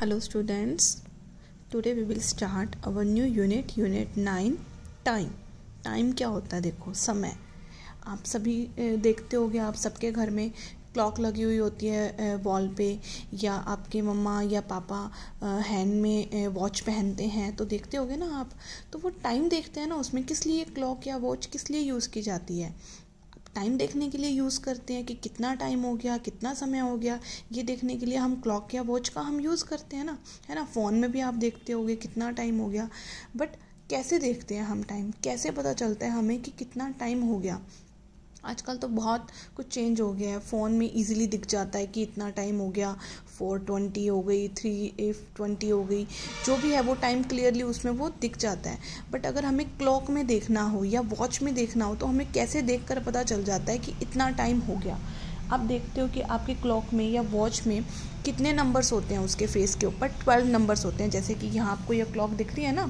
Hello, students. Today we will start our new unit unit 9 time. Time क्या होता है देखो, समय आप सभी देखते होगे, आप सबके घर में क्लॉक लगी हुई होती है वॉल पे, या आपके मम्मा या पापा हैंड में वॉच पहनते हैं तो देखते होगे ना आप तो वो टाइम देखते हैं ना, उसमें किस लिए क्लॉक या वॉच किस लिए यूज़ की जाती है टाइम देखने के लिए यूज़ करते हैं कि कितना टाइम हो गया, कितना समय हो गया, ये देखने के लिए हम क्लॉक या वॉच का हम यूज़ करते हैं ना, है ना? फ़ोन में भी आप देखते होगे कितना टाइम हो गया बट कैसे देखते हैं हम टाइम कैसे पता चलता है हमें कि कितना टाइम हो गया? आजकल तो बहुत कुछ चेंज हो गया है। फ़ोन में इजीली दिख जाता है कि इतना टाइम हो गया फोर ट्वेंटी हो गई थ्री एफ़ ट्वेंटी हो गई। जो भी है वो टाइम क्लियरली उसमें वो दिख जाता है। बट अगर हमें क्लॉक में देखना हो या वॉच में देखना हो तो हमें कैसे देख कर पता चल जाता है कि इतना टाइम हो गया? आप देखते हो कि आपके क्लॉक में या वॉच में कितने नंबर्स होते हैं उसके फेस के ऊपर? ट्वेल्व नंबर्स होते हैं। जैसे कि यहाँ आपको यह क्लॉक दिख रही है ना?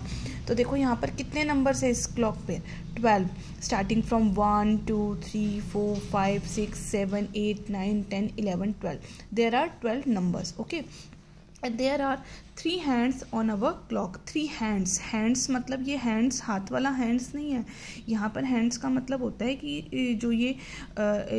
तो देखो यहाँ पर कितने नंबर्स है इस क्लॉक पे? Twelve starting from one two three four five six seven eight nine ten eleven twelve there are twelve numbers okay there are three hands on our clock three hands hands मतलब ये hands हाथ वाला hands नहीं है। यहाँ पर hands का मतलब होता है कि जो ये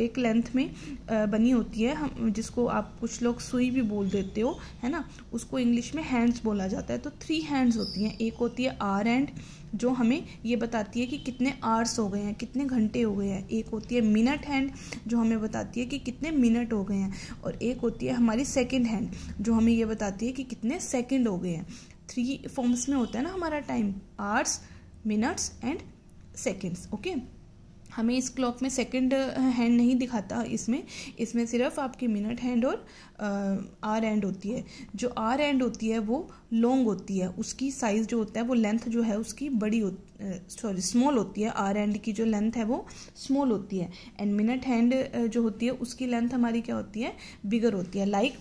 एक लेंथ में बनी होती है, हम, जिसको आप कुछ लोग सुई भी बोल देते हो, है ना? उसको इंग्लिश में हैंड्स बोला जाता है। तो थ्री हैंड्स होती हैं। एक होती है आर एंड जो हमें ये बताती है कि कितने आवर्स हो गए हैं, कितने घंटे हो गए हैं। एक होती है मिनट हैंड जो हमें बताती है कि कितने मिनट हो गए हैं। और एक होती है हमारी सेकेंड हैंड जो हमें ये बताती है कि कितने सेकंड हो गए हैं। थ्री फॉर्म्स में होता है ना हमारा time hours minutes and seconds okay हमें इस क्लॉक में सेकंड हैंड नहीं दिखाता इसमें। इसमें सिर्फ़ आपकी मिनट हैंड और आर एंड होती है। जो आर एंड होती है वो लॉन्ग होती है, उसकी साइज़ जो होता है, वो लेंथ जो है, उसकी बड़ी सॉरी स्मॉल होती है। आर एंड की जो लेंथ है, वो स्मॉल होती है। एंड मिनट हैंड जो होती है, उसकी लेंथ हमारी क्या होती है? बिगर होती है। Like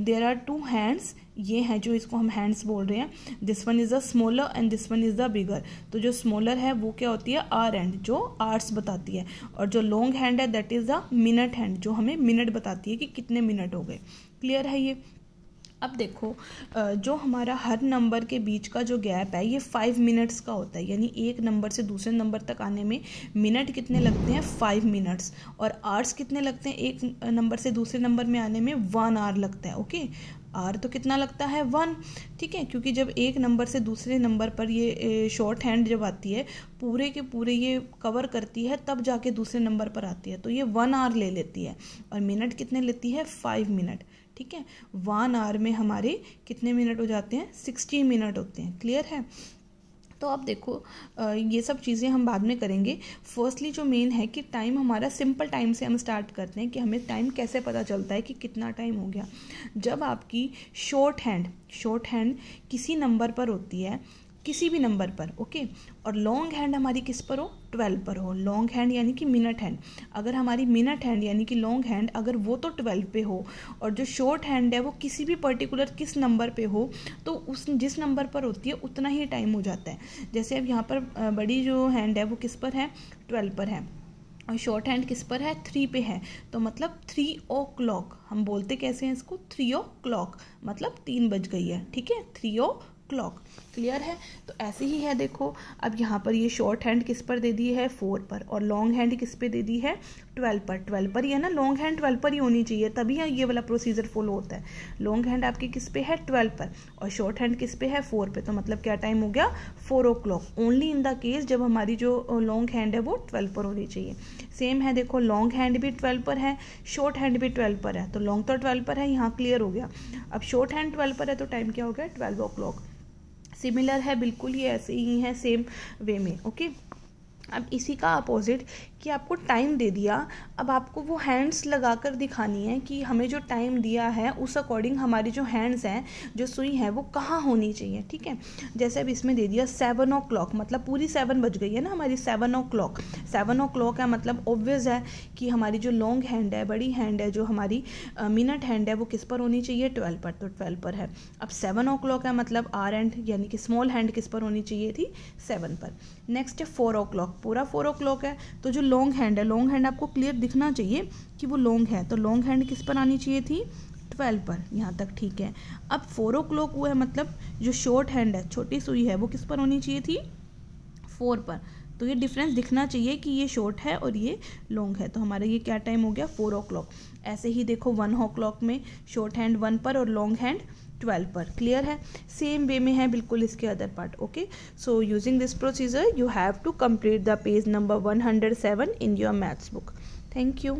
there are two hands ये है जो इसको हम हैंड्स बोल रहे हैं। This one is the smaller and this one is the bigger तो जो स्मॉलर है, वो क्या होती है? आर एंड जो आर्ट्स बताती है। और जो लॉन्ग हैंड है that is the minute hand जो हमें मिनट बताती है कि कितने मिनट हो गए। क्लियर है ये? अब देखो जो हमारा हर नंबर के बीच का जो गैप है, ये फाइव मिनट्स का होता है। यानी एक नंबर से दूसरे नंबर तक आने में मिनट कितने लगते हैं? फाइव मिनट्स और आवर्स कितने लगते हैं? एक नंबर से दूसरे नंबर में आने में वन आवर लगता है ओके आर तो कितना लगता है? वन। ठीक है, क्योंकि जब एक नंबर से दूसरे नंबर पर ये शॉर्ट हैंड जब आती है, पूरे के पूरे ये कवर करती है, तब जाके दूसरे नंबर पर आती है। तो ये वन आर ले लेती है। और मिनट कितने लेती है? फाइव मिनट ठीक है वन आर में हमारे कितने मिनट हो जाते हैं? सिक्सटी मिनट होते हैं। क्लियर है? तो आप देखो ये सब चीज़ें हम बाद में करेंगे। फर्स्टली जो मेन है कि टाइम हमारा सिंपल टाइम से हम स्टार्ट करते हैं कि हमें टाइम कैसे पता चलता है कि कितना टाइम हो गया। जब आपकी शॉर्ट हैंड शॉर्ट हैंड किसी नंबर पर होती है किसी भी नंबर पर, ओके? और लॉन्ग हैंड हमारी किस पर हो? ट्वेल्व पर हो। लॉन्ग हैंड यानी कि मिनट हैंड अगर हमारी मिनट हैंड यानी कि लॉन्ग हैंड अगर वो तो ट्वेल्व पे हो, और जो शॉर्ट हैंड है वो किसी भी पर्टिकुलर किस नंबर पे हो तो उस, जिस नंबर पर होती है, उतना ही टाइम हो जाता है। जैसे अब यहाँ पर बड़ी जो हैंड है वो किस पर है? ट्वेल्व पर है। और शॉर्ट हैंड किस पर है? थ्री पे है। तो मतलब थ्री ओ क्लॉक हम बोलते कैसे हैं इसको? थ्री ओ क्लॉक मतलब तीन बज गई है। ठीक है? थ्री ओ क्लॉक क्लियर है? तो ऐसे ही है देखो। अब यहाँ पर ये शॉर्ट हैंड किस पर दे दी है? फोर पर। और लॉन्ग हैंड किस पे दे दी है? ट्वेल्व पर। ट्वेल्व पर ही है ना? लॉन्ग हैंड ट्वेल्व पर ही होनी चाहिए। तभी ये वाला प्रोसीजर फॉलो होता है। लॉन्ग हैंड आपके किस पे है? ट्वेल्व पर। और शॉर्ट हैंड किस पे है? फोर पे। तो मतलब क्या टाइम हो गया? Four o'clock only in the case जब हमारी जो लॉन्ग हैंड है वो ट्वेल्व पर होनी चाहिए। सेम है देखो लॉन्ग हैंड भी ट्वेल्व पर है शॉर्ट हैंड भी ट्वेल्व पर है। तो लॉन्ग तो ट्वेल्व पर है, यहाँ क्लियर हो गया। अब शॉर्ट हैंड ट्वेल्व पर है तो टाइम क्या हो गया? ट्वेल्व ओ क्लॉक सिमिलर है, बिल्कुल ही ऐसे ही है सेम वे में ओके अब इसी का अपोजिट कि आपको टाइम दे दिया, अब आपको वो हैंड्स लगा कर दिखानी है कि हमें जो टाइम दिया है, उस अकॉर्डिंग हमारी जो हैंड्स हैं, जो सुई है, वो कहाँ होनी चाहिए, ठीक है? जैसे अब इसमें दे दिया सेवन ओ क्लॉक मतलब पूरी सेवन बज गई है ना हमारी seven o'clock seven o'clock है मतलब ऑब्वियस है कि हमारी जो लॉन्ग हैंड है, बड़ी हैंड है, जो हमारी मिनट हैंड है, वो किस पर होनी चाहिए? ट्वेल्व पर तो ट्वेल्व पर है। अब सेवन ओ क्लॉक है मतलब आर एंड यानी कि स्मॉल हैंड किस पर होनी चाहिए थी? सेवन पर। नेक्स्ट है फोर ओ क्लॉक पूरा फोर ओ क्लॉक है तो जो लॉन्ग हैंड है। लॉन्ग हैंड आपको क्लियर दिखना चाहिए कि वो लॉन्ग है। तो लॉन्ग हैंड किस पर आनी चाहिए थी? ट्वेल्व पर। यहाँ तक ठीक है। अब फोर ओ क्लॉक वो है मतलब जो शॉर्ट हैंड है, छोटी सुई है, वो किस पर होनी चाहिए थी? फोर पर। तो ये डिफरेंस दिखना चाहिए कि ये शॉर्ट है और ये लॉन्ग है। तो हमारा ये क्या टाइम हो गया? फोर ओ क्लॉक ऐसे ही देखो वन ओ क्लॉक में शॉर्ट हैंड वन पर और लॉन्ग हैंड ट्वेल्व पर। क्लियर है? सेम वे में है, बिल्कुल इसके other part okay so using this procedure you have to complete the page number one hundred seven in your maths book thank you